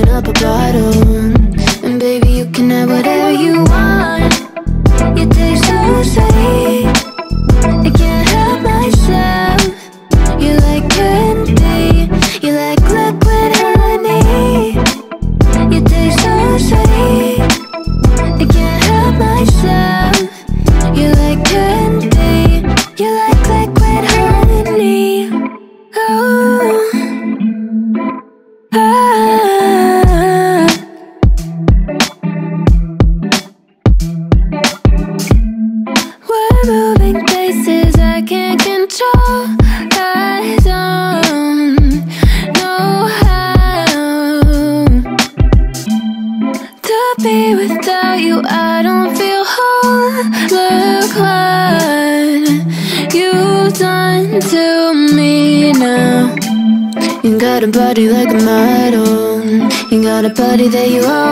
Open up a bottle, and baby, you can have whatever you want. You taste so sweet, Places I can't control. I don't know how to be without you. I don't feel whole. Look what you've done to me now. You got a body like a model. You got a body that you always.